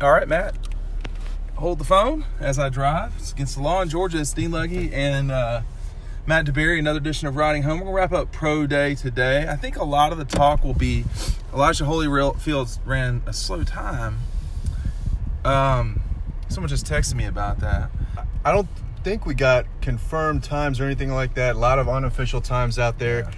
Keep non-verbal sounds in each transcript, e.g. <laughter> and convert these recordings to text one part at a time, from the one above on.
All right, Matt. Hold the phone as I drive. It's against the law in Georgia. It's Dean Legge and uh, Matt DeBary, another edition of Riding Home. We're going to wrap up Pro Day today. I think a lot of the talk will be Elijah Holyfield ran a slow time. Um, someone just texted me about that. I don't think we got confirmed times or anything like that. A lot of unofficial times out there.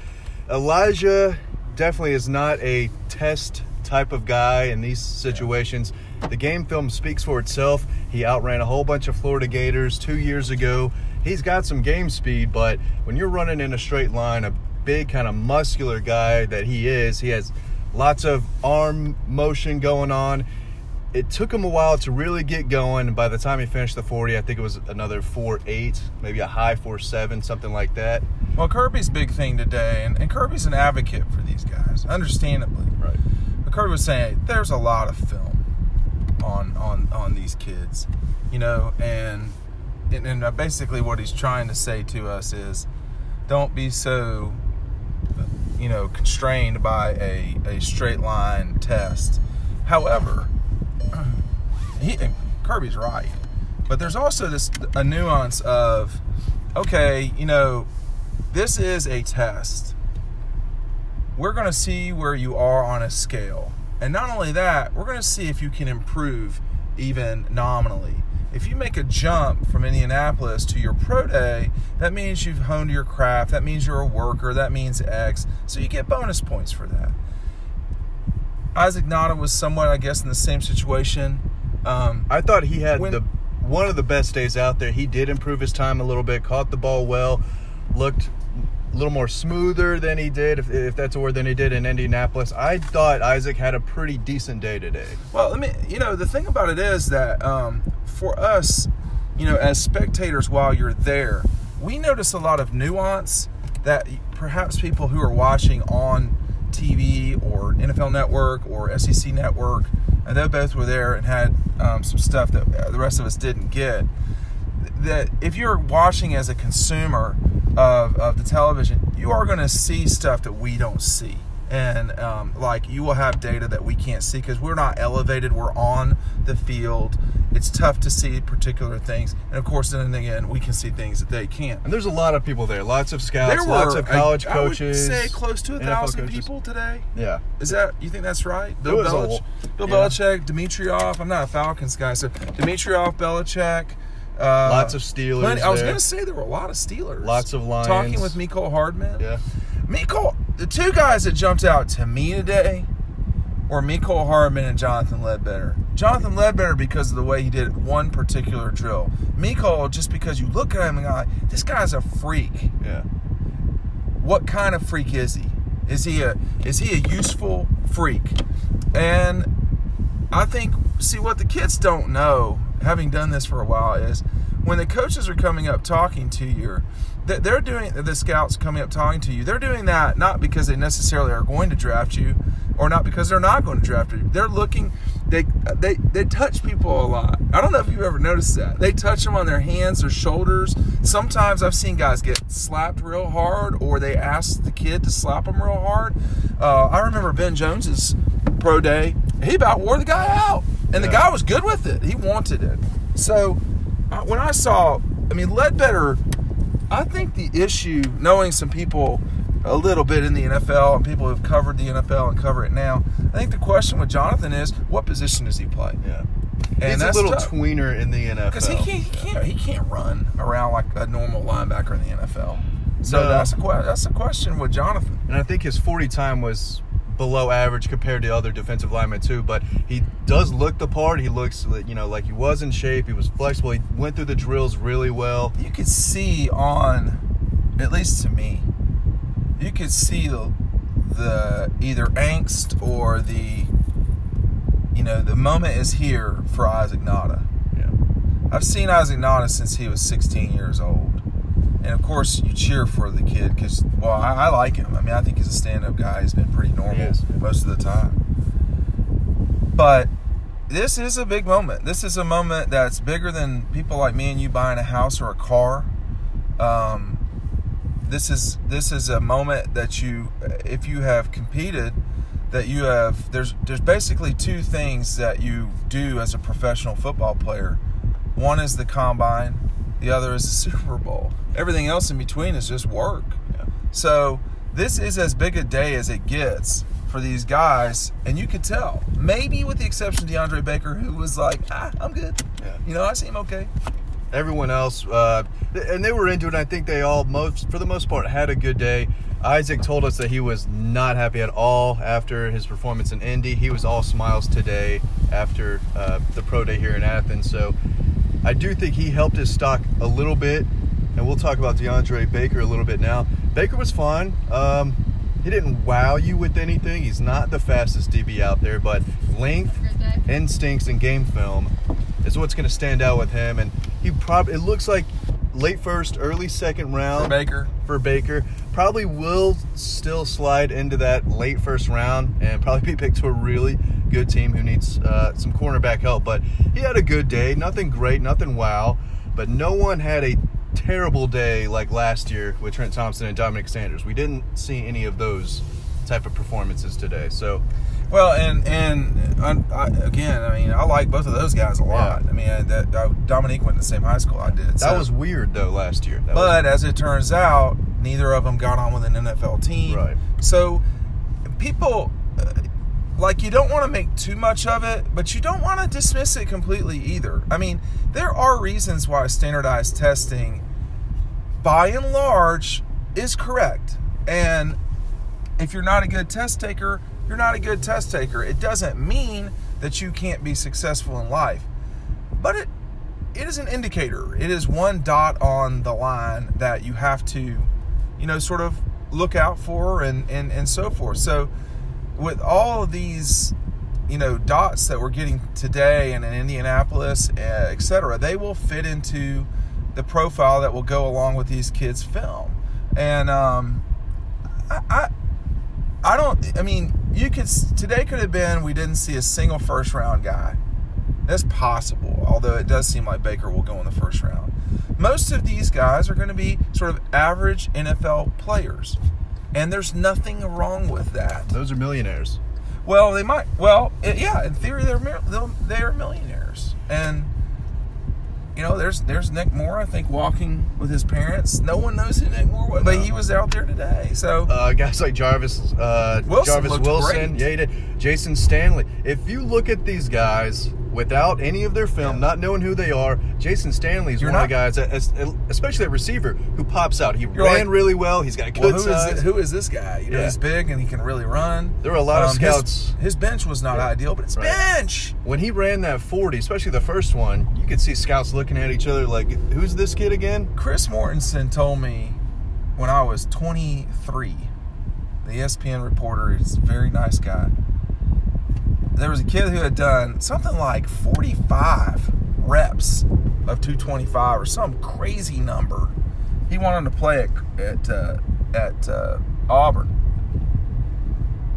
Yeah. Elijah definitely is not a test type of guy in these situations. The game film speaks for itself. He outran a whole bunch of Florida Gators two years ago. He's got some game speed, but when you're running in a straight line, a big kind of muscular guy that he is, he has lots of arm motion going on. It took him a while to really get going. And by the time he finished the 40, I think it was another 4.8, maybe a high 4.7, something like that. Well, Kirby's big thing today, and, and Kirby's an advocate for these guys, understandably. Right. But Kirby was saying there's a lot of film on on on these kids, you know, and and, and uh, basically what he's trying to say to us is, don't be so, you know, constrained by a a straight line test. However, <clears throat> he Kirby's right, but there's also this a nuance of, okay, you know, this is a test. We're going to see where you are on a scale. And not only that, we're going to see if you can improve even nominally. If you make a jump from Indianapolis to your pro day, that means you've honed your craft. That means you're a worker. That means X. So you get bonus points for that. Isaac Nauta was somewhat, I guess, in the same situation. Um, I thought he had When- the one of the best days out there. He did improve his time a little bit, caught the ball well, looked a little more smoother than he did, if, if that's a word, than he did in Indianapolis. I thought Isaac had a pretty decent day today. Well, let me, you know, the thing about it is that um, for us, you know, as spectators while you're there, we notice a lot of nuance that perhaps people who are watching on TV or NFL Network or SEC Network, and they both were there and had um, some stuff that the rest of us didn't get. That if you're watching as a consumer of, of the television, you are going to see stuff that we don't see and um, like you will have data that we can't see because we're not elevated we're on the field it's tough to see particular things and of course then again we can see things that they can't And there's a lot of people there, lots of scouts, there lots were of college I, coaches. I would say close to a NFL thousand coaches. people today Yeah. is that you think that's right bill, Belich- bill yeah. belichick Dimitroff i'm not a falcons guy so Dimitroff belichick Um, Lots of Steelers plenty- i was there. to say there were a lot of steelers Lots of Lions. talking with Mecole hardman Yeah. Mecole, the two guys that jumped out to me today were Mecole Hardman and Jonathan Ledbetter. Jonathan Ledbetter because of the way he did one particular drill. Mecole just because you look at him and go, like, this guy's a freak. Yeah. What kind of freak is he? Is he a is he a useful freak? And I think see what the kids don't know, having done this for a while, is when the coaches are coming up talking to you, that they're doing the scouts coming up talking to you. They're doing that not because they necessarily are going to draft you, or not because they're not going to draft you. They're looking. They they they touch people a lot. I don't know if you've ever noticed that. They touch them on their hands, or shoulders. Sometimes I've seen guys get slapped real hard, or they ask the kid to slap them real hard. Uh, I remember Ben Jones's pro day. He about wore the guy out, and the guy was good with it. He wanted it. So when I saw, I mean, Ledbetter, I think the issue, knowing some people a little bit in the NFL and people who've covered the NFL and cover it now, I think the question with Jonathan is, what position does he play? Yeah. And He's a little tough. tweener in the NFL. Because he can't, he can't, he can't run around like a normal linebacker in the NFL. So No. that's a que- that's a question with Jonathan. And I think his 40 time was below average compared to other defensive linemen too. But he does look the part. He looks, you know, like he was in shape. He was flexible. He went through the drills really well. You could see on, at least to me, you could see the, the either angst or the, you know, the moment is here for Isaac Nauta. Yeah. I've seen Isaac Nauta since he was 16 years old. And of course, you cheer for the kid because, well, I, I like him. I mean, I think he's a stand up guy. He's been pretty normal He is. most of the time. But this is a big moment. This is a moment that's bigger than people like me and you buying a house or a car. Um, this is this is a moment that you, if you have competed, that you have there's there's basically two things that you do as a professional football player. One is the combine, the other is the Super Bowl. Everything else in between is just work. Yeah. So this is as big a day as it gets for these guys, and you could tell. Maybe with the exception of DeAndre Baker, who was like, ah, I'm good. Yeah. You know, I seem okay. everyone else, uh, and they were into it. I think they all, most for the most part, had a good day. Isaac told us that he was not happy at all after his performance in Indy. He was all smiles today after uh, the pro day here in Athens. So I do think he helped his stock a little bit, and we'll talk about DeAndre Baker a little bit now. Baker was fine. Um, he didn't wow you with anything. He's not the fastest DB out there, but length, instincts, and game film is what's going to stand out with him. And he probably it looks like late first, early second round For Baker. for Baker. Probably will still slide into that late first round and probably be picked to a really good team who needs uh, some cornerback help. But he had a good day. Nothing great, nothing wow. But no one had a terrible day like last year with Trent Thompson and Dominick Sanders. We didn't see any of those type of performances today. So Well, and and I, again, I mean, I like both of those guys a lot. Yeah. I mean, uh, that Dominique went to the same high school I did. that so- was weird though last year. That But as it turns out, neither of them got on with an NFL team. Right. So people uh, like you don't want to make too much of it, but you don't want to dismiss it completely either. I mean, there are reasons why standardized testing by and large is correct. And if you're not a good test taker, you're not a good test taker. It doesn't mean that you can't be successful in life. But it it is an indicator. It is one dot on the line that you have to, you know, sort of look out for and and, and so forth. So with all of these, you know, dots that we're getting today and in Indianapolis, uh, et cetera, they will fit into the profile that will go along with these kids' film. And um, I, I I don't. I mean, you could. Today could have been. We didn't see a single first round guy. That's possible. Although it does seem like Baker will go in the first round. Most of these guys are going to be sort of average NFL players, and there's nothing wrong with that. those are millionaires. Well, they might. Well, it, yeah. In theory, they're they'll- they are millionaires, and you know, there's there's Nick Moore. I think walking with his parents. No one knows who Nick Moore was, but he was out there today. So uh, guys like Jarvis uh, Wilson Jarvis Wilson, great. yeah, he did. Jayson Stanley. If you look at these guys without any of their film, Yeah. not knowing who they are, Jayson Stanley is You're one of the guys, that, especially at receiver, who pops out. He ran like- really well. He's got a good well, who is size. thi- who is this guy? You know, Yeah. he's big and he can really run. There were a lot of um, his- scouts. His, bench was not Yeah. ideal, but it's Right. bench. when he ran that 40, especially the first one, you could see scouts looking at each other like, "Who's this kid again?" Chris Mortensen told me when I was 23, the ESPN reporter, is a very nice guy. There was a kid who had done something like 45 reps of 225 or some crazy number. He wanted to play at at, uh, at uh, Auburn,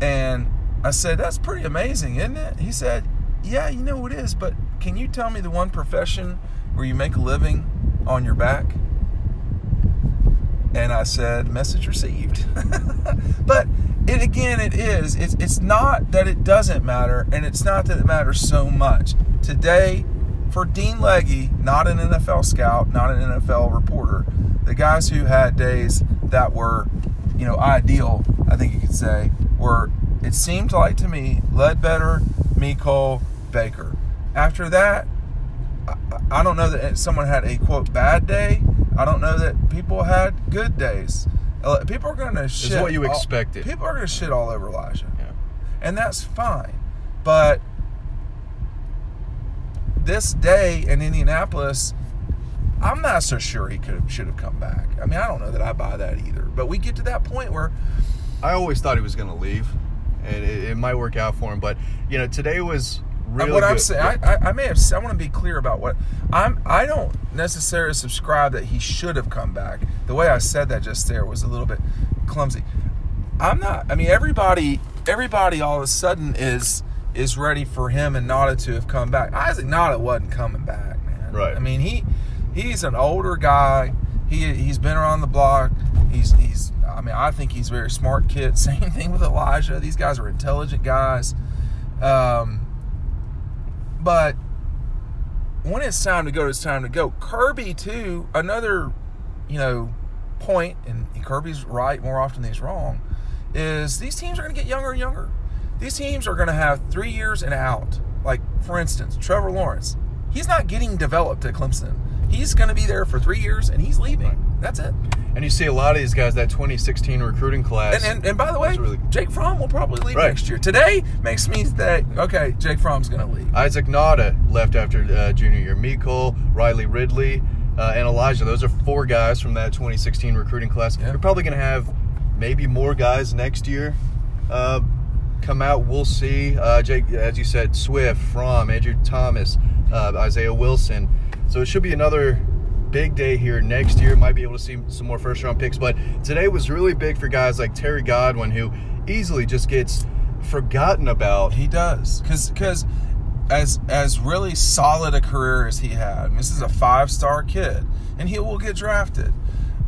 and I said, "That's pretty amazing, isn't it?" He said, "Yeah, you know it is, but can you tell me the one profession where you make a living on your back?" And I said, "Message received." <laughs> but it again, it is. It's it's not that it doesn't matter, and it's not that it matters so much today. For Dean Legge, not an NFL scout, not an NFL reporter, the guys who had days that were, you know, ideal, I think you could say, were it seemed like to me Ledbetter, Mecole, Baker. After that, I, I don't know that someone had a quote bad day. I don't know that people had good days. Uh, People are going to shit. what you all- expected. People are going to shit all over Elijah, Yeah. and that's fine. But this day in Indianapolis, I'm not so sure he could have, should have come back. I mean, I don't know that I buy that either. But we get to that point where I always thought he was going to leave, and it, it might work out for him. But you know, today was really what I'm saying, I, I, I may have. I want to be clear about what I'm. I don't necessarily subscribe that he should have come back. The way I said that just there was a little bit clumsy. I'm not. I mean, everybody, everybody, all of a sudden is is ready for him and Nauta to have come back. Isaac Nauta wasn't coming back, man. Right. I mean, he he's an older guy. He he's been around the block. He's he's I mean, I think he's very smart kid. <laughs> Same thing with Elijah. These guys are intelligent guys. Um, but when it's time to go, it's time to go. Kirby, too, another, you know, point, and Kirby's right more often than he's wrong, is these teams are going to get younger and younger. These teams are going to have three years and out. Like, for instance, Trevor Lawrence. He's not getting developed at Clemson. He's going to be there for three years and he's leaving. That's it. And you see a lot of these guys, that 2016 recruiting class. And, and, and by the way, really- Jake Fromm will probably leave Right. next year. Today makes me think, okay, Jake Fromm's going to leave. Isaac Nauta left after uh, junior year. Mecole, Riley Ridley, uh, and Elijah. Those are four guys from that 2016 recruiting class. Yeah. You're probably going to have maybe more guys next year uh, come out. We'll see. Uh, Jake, as you said, Swift, Fromm, Andrew Thomas, uh, Isaiah Wilson. So it should be another big day here next year. Might be able to see some more first round picks. But today was really big for guys like Terry Godwin, who easily just gets forgotten about. He does, because because as as really solid a career as he had, this is a five star kid, and he will get drafted.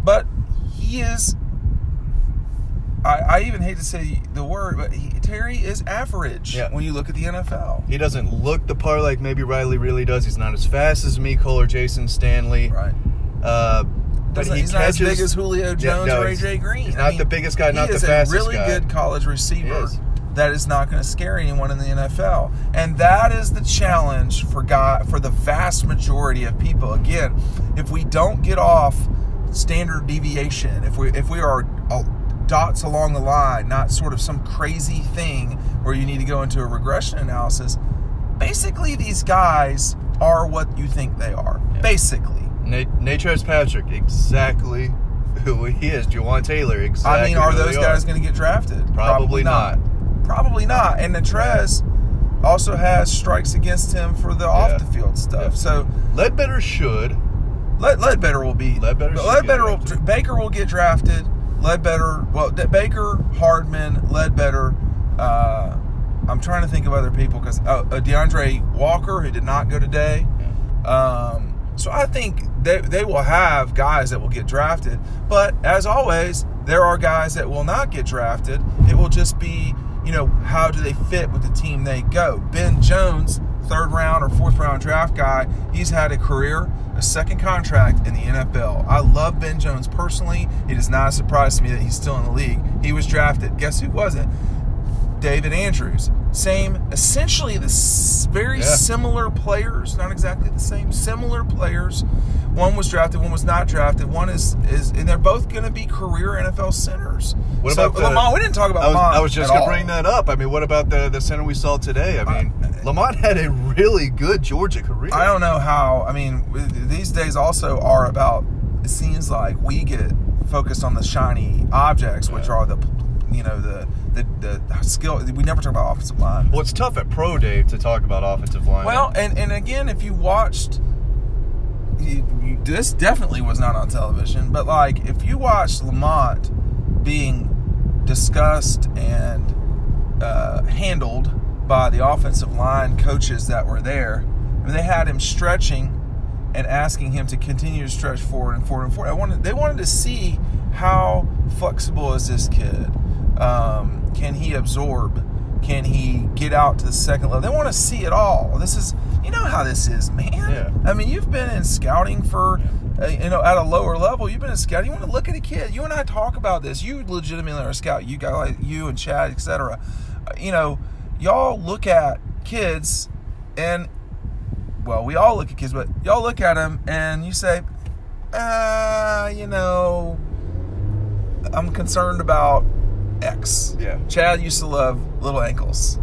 But he is. I, I even hate to say the word, but he, Terry is average Yeah. when you look at the NFL. He doesn't look the part like maybe Riley really does. He's not as fast as Mecole or Jayson Stanley. Right. Uh, but he he's catches, not as big as Julio Jones no, or AJ Green. he's I not mean, the biggest guy, not he the is fastest a really guy. good college receiver is. that is not going to scare anyone in the NFL, and that is the challenge for God for the vast majority of people. Again, if we don't get off standard deviation, if we if we are dots along the line, not sort of some crazy thing where you need to go into a regression analysis. Basically, these guys are what you think they are. Basically. Nate, Natrez Patrick, exactly who he is. Juwan Taylor, exactly. I mean, are those guys going to get drafted? Probably not. Probably not. And Natrez also has strikes against him for the off the field stuff. Yeah. So Ledbetter should. Led, Ledbetter will be Ledbetter should Ledbetter will. Baker will get drafted. Ledbetter, well, Baker, Hardman, Ledbetter. Uh, I'm trying to think of other people because uh, uh, DeAndre Walker, who did not go today. Um, so I think they, they will have guys that will get drafted. But as always, there are guys that will not get drafted. It will just be, you know, how do they fit with the team they go? Ben Jones, third round or fourth round draft guy, he's had a career, a second contract in the NFL. I love Ben Jones personally. It is not a surprise to me that he's still in the league. He was drafted. Guess who wasn't? David Andrews. Same, essentially the s- very Yeah. similar players, not exactly the same, similar players. One was drafted, one was not drafted. One is is, and they're both going to be career NFL centers. What so, about the- Lamont? We didn't talk about I was, Lamont. I was just going to bring that up. I mean, what about the, the center we saw today? I mean, uh, uh, Lamont had a really good Georgia career. I don't know how. I mean, these days also are about. It seems like we get focused on the shiny objects, which are the, you know, the the, the skill. We never talk about offensive line. Well, it's tough at pro day to talk about offensive line. Well, and, and again, if you watched, you, you, this definitely was not on television, but like if you watched Lamont being discussed and uh, handled by the offensive line coaches that were there, I mean, they had him stretching and asking him to continue to stretch forward and forward and forward. I wanted, they wanted to see how flexible is this kid. Absorb? Can he get out to the second level? They want to see it all. This is, you know how this is, man. Yeah. I mean, you've been in scouting for, uh, you know, at a lower level. You've been in scouting. You want to look at a kid. You and I talk about this. You legitimately are a scout. You guys like you and Chad, etc. Uh, You know, y'all look at kids, and well, we all look at kids, but y'all look at them and you say, uh, you know, I'm concerned about X. Yeah. Chad used to love little ankles,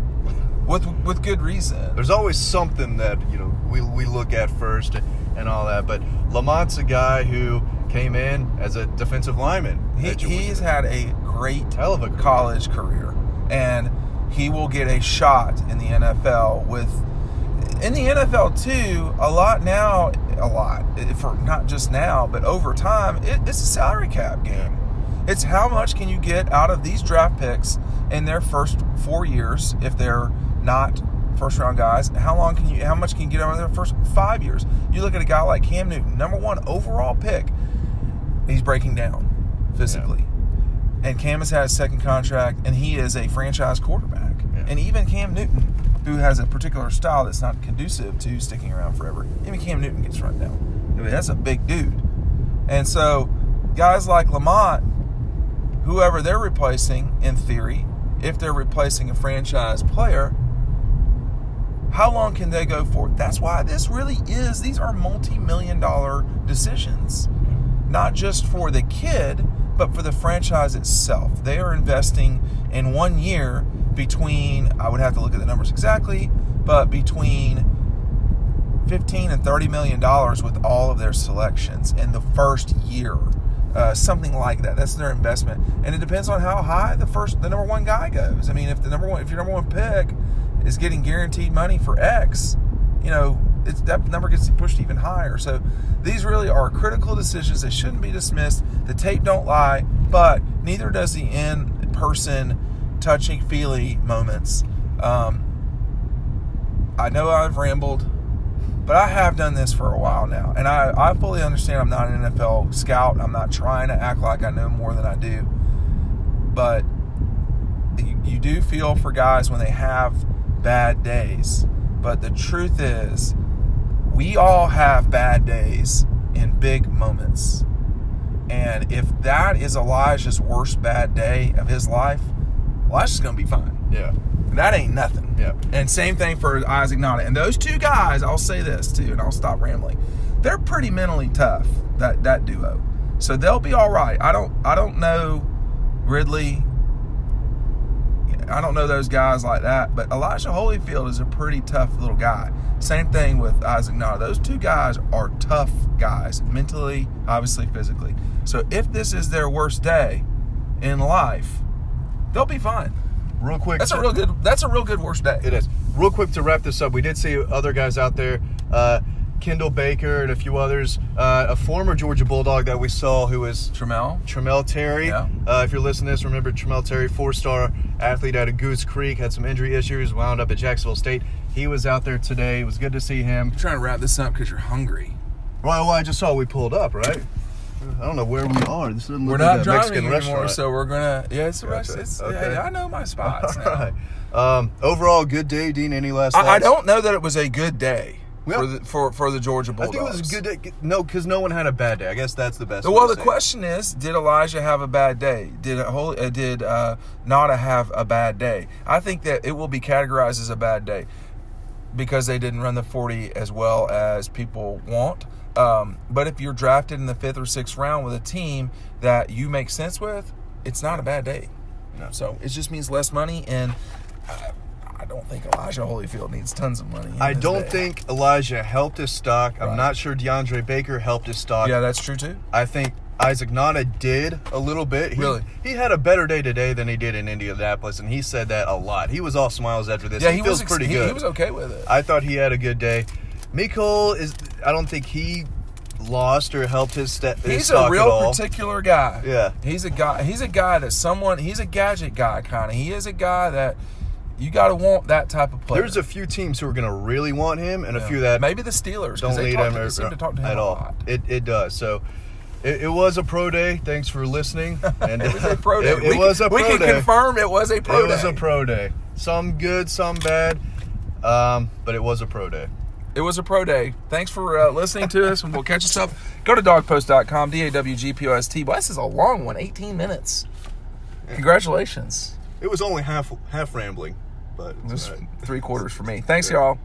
with with good reason. there's always something that you know we, we look at first and all that. But Lamont's a guy who came in as a defensive lineman. He, he's had a great Hell of a career. college career, and he will get a shot in the NFL with. In the NFL too, a lot now, a lot for not just now, but over time, it, it's a salary cap game. It's how much can you get out of these draft picks in their first four years if they're not first round guys. How long can you? How much can you get out of their first five years? You look at a guy like Cam Newton, number one overall pick. He's breaking down physically. and Cam has had a second contract, and he is a franchise quarterback. Yeah. And even Cam Newton, who has a particular style that's not conducive to sticking around forever, even Cam Newton gets run down. I mean, that's a big dude. And so, guys like Lamont, whoever they're replacing, in theory, if they're replacing a franchise player, how long can they go for? That's why this really is, these are multi million dollar decisions. Not just for the kid, but for the franchise itself. They are investing in one year between, I would have to look at the numbers exactly, but between 15 and 30 million dollars with all of their selections in the first year. Uh, something like that. That's their investment, and it depends on how high the first, the number one guy goes. I mean, if the number one, if your number one pick is getting guaranteed money for X, you know, it's, that number gets pushed even higher. So these really are critical decisions. They shouldn't be dismissed. The tape don't lie, but neither does the in-person touching feely moments. Um, I know I've rambled, but I have done this for a while now, and I, I fully understand I'm not an NFL scout. I'm not trying to act like I know more than I do, but you, you do feel for guys when they have bad days. But the truth is, we all have bad days in big moments. And if that is Elijah's worst bad day of his life, Elijah's going to be fine. Yeah. That ain't nothing. Yeah. And same thing for Isaac Nauta. And those two guys, I'll say this too, and I'll stop rambling. They're pretty mentally tough. That that duo. So they'll be all right. I don't I don't know Ridley. I don't know those guys like that, but Elijah Holyfield is a pretty tough little guy. Same thing with Isaac Nauta. Those two guys are tough guys, mentally, obviously, physically. So if this is their worst day in life, they'll be fine. Real quick. That's a real good. That's a real good worst day. It is. Real quick to wrap this up, we did see other guys out there, uh, Kendall Baker and a few others. Uh, a former Georgia Bulldog that we saw who was Tramel. Tramel Terry. Yeah. Uh, if you're listening to this, remember Tramel Terry, four-star athlete out of Goose Creek, had some injury issues, wound up at Jacksonville State. He was out there today. It was good to see him. I'm trying to wrap this up because you're hungry. Well, well, I just saw we pulled up, right? I don't know where we are. This doesn't We're look not like a driving Mexican anymore, restaurant. so we're gonna. Yeah, it's a Gotcha. It's, Okay. yeah, I know my <laughs> spots All now. Um, overall, good day, Dean. Any last? I, I don't know that it was a good day for the for, for the Georgia I Bulldogs. think it was a good day. No, because no one had a bad day. I guess that's the best. Well, the question is, did Elijah have a bad day? Did whole, uh, did uh, Nauta have a bad day? I think that it will be categorized as a bad day because they didn't run the 40 as well as people want. Um, but if you're drafted in the fifth or sixth round with a team that you make sense with, it's not a bad day. No. So it just means less money, and I, I don't think Elijah Holyfield needs tons of money. I don't day. think Elijah helped his stock. I'm not sure DeAndre Baker helped his stock. Yeah, that's true too. I think Isaac Nauta did a little bit. He, Really? He had a better day today than he did in Indianapolis, and he said that a lot. He was all smiles after this. Yeah, he, he, feels was pretty he, good. He was okay with it. I thought he had a good day. Mecole is. I don't think he lost or helped his, his He's a real particular guy. Yeah. He's a guy. He's a guy that someone. He's a gadget guy, kind of. He is a guy that you got to want that type of player. There's a few teams who are going to really want him, and Yeah. a few that maybe the Steelers don't need talk him to- seem to talk to him at a all. lot. It, it does. So it, it was a pro day. Thanks for listening. <laughs> And It was a pro day. It, we was can, a pro We can day. confirm it was a pro day. it was a pro day. Some good, some bad, um, but it was a pro day. It was a pro day. Thanks for uh, listening to us, and we'll catch us up. Go to dawgpost.com, D A W G P O S T. Boy, this is a long one, 18 minutes. Congratulations. It was only half half rambling, but Just all right. three quarters for me. Thanks, y'all.